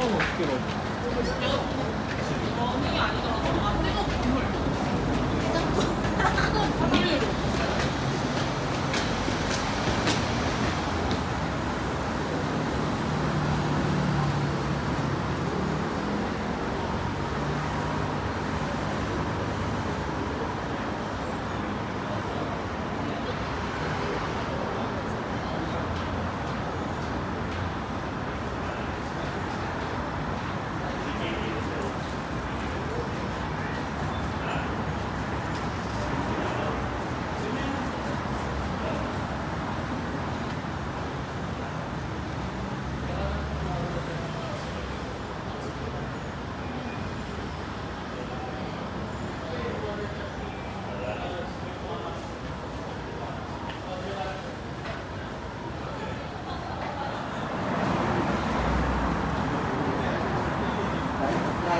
어, 어떻게 넣어?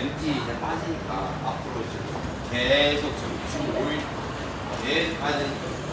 MT 이제 빠지니까 앞으로 좀 계속 좀 지금 5일 계속 되니까